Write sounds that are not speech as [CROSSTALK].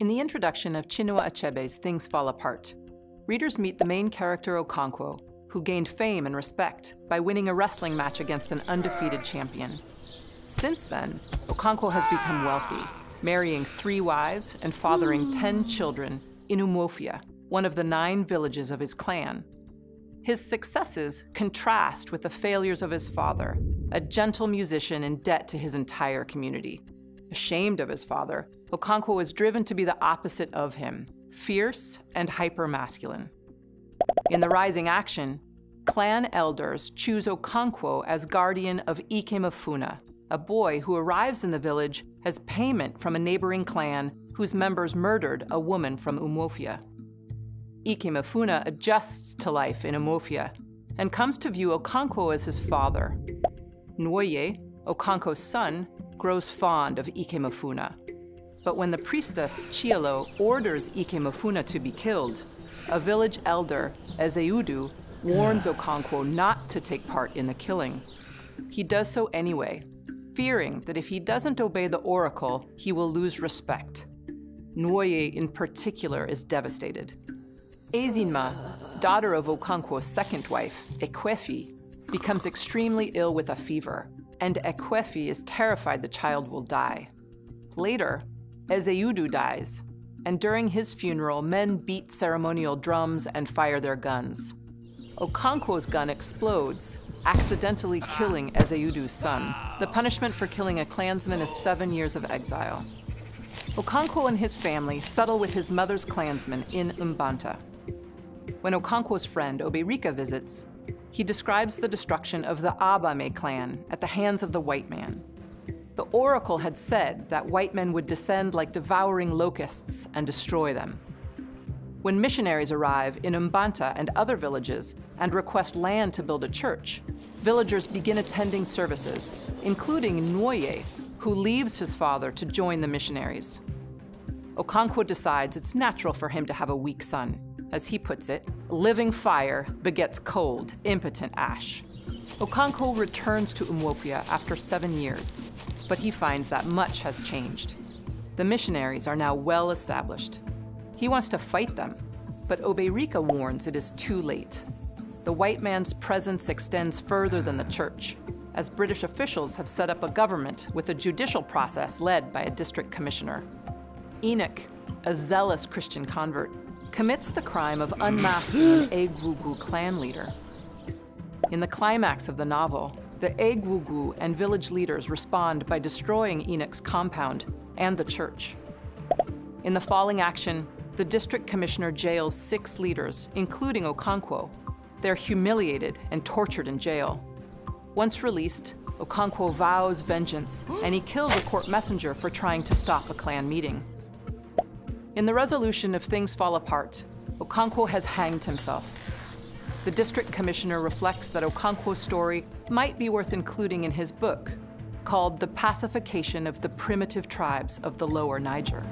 In the introduction of Chinua Achebe's Things Fall Apart, readers meet the main character Okonkwo, who gained fame and respect by winning a wrestling match against an undefeated champion. Since then, Okonkwo has become wealthy, marrying three wives and fathering 10 children in Umuofia, one of the nine villages of his clan. His successes contrast with the failures of his father, a gentle musician in debt to his entire community. Ashamed of his father, Okonkwo was driven to be the opposite of him, fierce and hypermasculine. In the rising action, clan elders choose Okonkwo as guardian of Ikemefuna, a boy who arrives in the village as payment from a neighboring clan whose members murdered a woman from Umuofia. Ikemefuna adjusts to life in Umuofia and comes to view Okonkwo as his father. Nwoye, Okonkwo's son, grows fond of Ikemefuna. But when the priestess Chielo orders Ikemefuna to be killed, a village elder, Ezeudu, warns Okonkwo not to take part in the killing. He does so anyway, fearing that if he doesn't obey the oracle, he will lose respect. Nwoye, in particular, is devastated. Ezinma, daughter of Okonkwo's second wife, Ekwefi, becomes extremely ill with a fever, and Ekwefi is terrified the child will die. Later, Ezeudu dies, and during his funeral, men beat ceremonial drums and fire their guns. Okonkwo's gun explodes, accidentally killing Ezeudu's son. The punishment for killing a clansman is seven years of exile. Okonkwo and his family settle with his mother's clansmen in Mbanta. When Okonkwo's friend Obierika visits, he describes the destruction of the Abame clan at the hands of the white man. The oracle had said that white men would descend like devouring locusts and destroy them. When missionaries arrive in Mbanta and other villages and request land to build a church, villagers begin attending services, including Nwoye, who leaves his father to join the missionaries. Okonkwo decides it's natural for him to have a weak son. As he puts it, living fire begets cold, impotent ash. Okonkwo returns to Umuofia after seven years, but he finds that much has changed. The missionaries are now well established. He wants to fight them, but Obierika warns it is too late. The white man's presence extends further than the church, as British officials have set up a government with a judicial process led by a district commissioner. Enoch, a zealous Christian convert, commits the crime of mm. unmasking an [GASPS] Egwugwu clan leader. In the climax of the novel, the Egwugwu and village leaders respond by destroying Enoch's compound and the church. In the falling action, the district commissioner jails six leaders, including Okonkwo. They're humiliated and tortured in jail. Once released, Okonkwo vows vengeance, and he kills a court messenger for trying to stop a clan meeting. In the resolution of Things Fall Apart, Okonkwo has hanged himself. The district commissioner reflects that Okonkwo's story might be worth including in his book, called The Pacification of the Primitive Tribes of the Lower Niger.